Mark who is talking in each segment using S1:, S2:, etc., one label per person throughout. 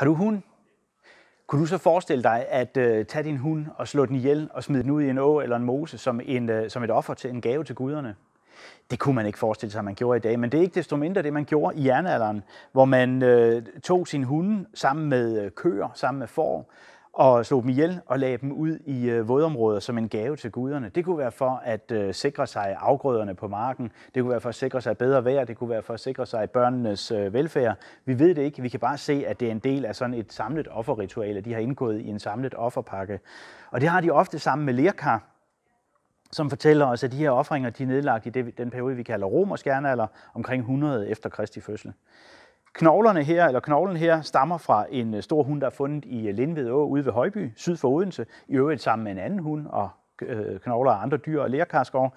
S1: Har du hund? Kunne du så forestille dig at øh, uh, tage din hund og slå den ihjel og smide den ud i en å eller en mose som, en, uh, som et offer til en gave til guderne? Det kunne man ikke forestille sig, at man gjorde i dag, men det er ikke desto mindre det, man gjorde i jernalderen, hvor man uh, tog sin hunde sammen med køer, sammen med får, og slog dem ihjel og lagde dem ud i øh, vådområder som en gave til guderne. Det kunne være for at øh, sikre sig afgrøderne på marken, det kunne være for at sikre sig bedre vejr, det kunne være for at sikre sig børnenes øh, velfærd. Vi ved det ikke, vi kan bare se, at det er en del af sådan et samlet offerritual, at de har indgået i en samlet offerpakke. Og det har de ofte sammen med lerkar, som fortæller os, at de her offringer de er nedlagt i det, den periode, vi kalder romersk jernalder, omkring 100 efter Kristi fødsel. Knoglerne her, eller knoglen her, stammer fra en øh, stor hund, der er fundet i øh, Lindved Å ude ved Højby, syd for Odense, i øvrigt sammen med en anden hund og øh, knogler af andre dyr og lærkarskov.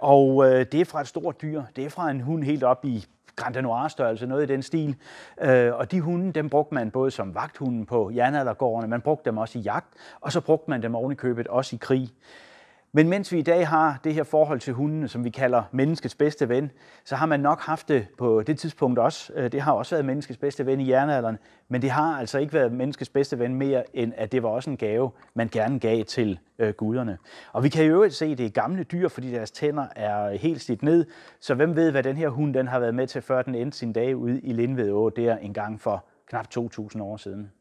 S1: Og det er fra et stort dyr. Det er fra en hund helt op i Grand Noir-størrelse, noget i den stil. Og de hunde, dem brugte man både som vagthunden på jernaldergårdene, man brugte dem også i jagt, og så brugte man dem oven i købet også i krig. Men mens vi i dag har det her forhold til hundene, som vi kalder menneskets bedste ven, så har man nok haft det på det tidspunkt også. Øh, det har også været menneskets bedste ven i jernalderen, men det har altså ikke været menneskets bedste ven mere, end at det var også en gave, man gerne gav til øh, guderne. Og vi kan i øvrigt se, at det er gamle dyr, fordi deres tænder er helt slidt ned. Så hvem ved, hvad den her hund den har været med til, før den endte sin dag ude i Lindved Å, der en gang for knap 2.000 år siden.